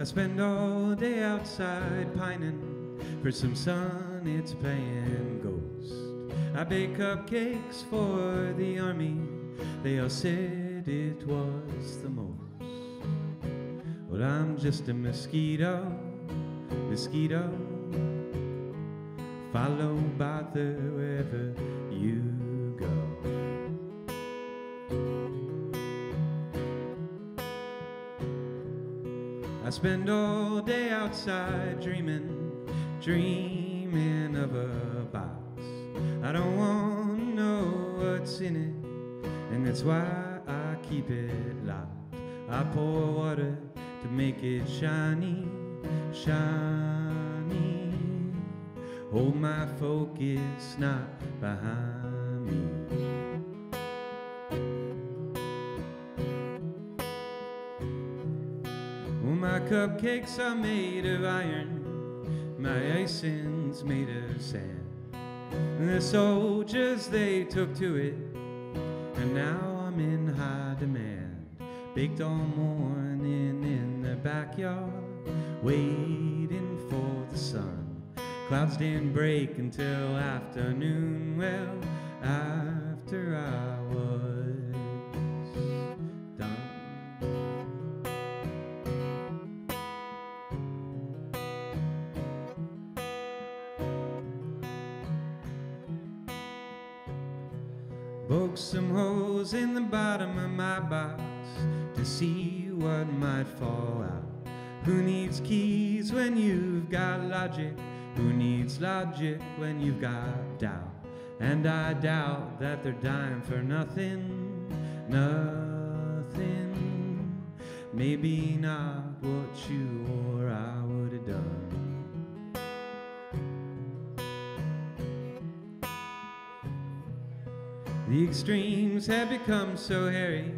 I spend all day outside pining for some sun, it's playing ghost. I bake cupcakes for the army, they all said it was the most. Well, I'm just a mosquito, mosquito, followed by the wherever you go. I spend all day outside dreaming, dreaming of a box. I don't want to know what's in it, and that's why I keep it locked. I pour water to make it shiny, shiny. Hold my focus not behind me. Well, my cupcakes are made of iron, my icing's made of sand. And the soldiers, they took to it, and now I'm in high demand. Baked all morning in the backyard, waiting for the sun. Clouds didn't break until afternoon, well, after I was done. broke some holes in the bottom of my box to see what might fall out. Who needs keys when you've got logic? Who needs logic when you've got doubt? And I doubt that they're dying for nothing, nothing. Maybe not what you or I would have done. The extremes have become so hairy,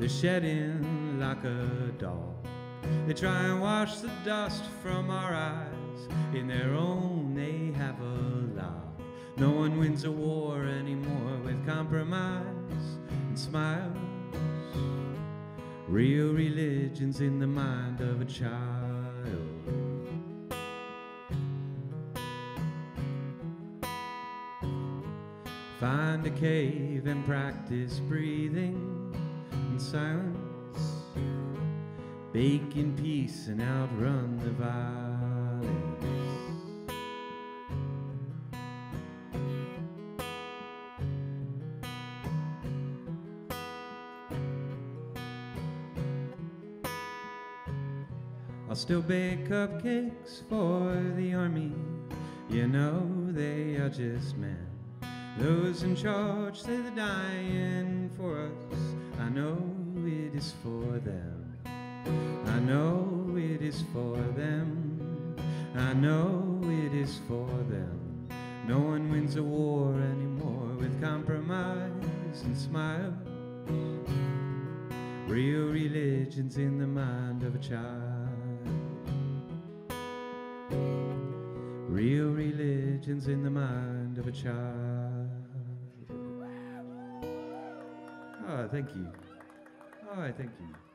they're shedding like a dog. They try and wash the dust from our eyes. In their own, they have a log. No one wins a war anymore with compromise and smiles. Real religion's in the mind of a child. Find a cave and practice breathing in silence. Bake in peace and outrun the violence. I'll still bake cupcakes for the army. You know they are just men. Those in charge say they're dying for us. I know it is for them. I know it is for them. I know it is for them. No one wins a war anymore with compromise and smiles. Real religion's in the mind of a child. Real religion's in the mind of a child. Oh, thank you. Oh, thank you.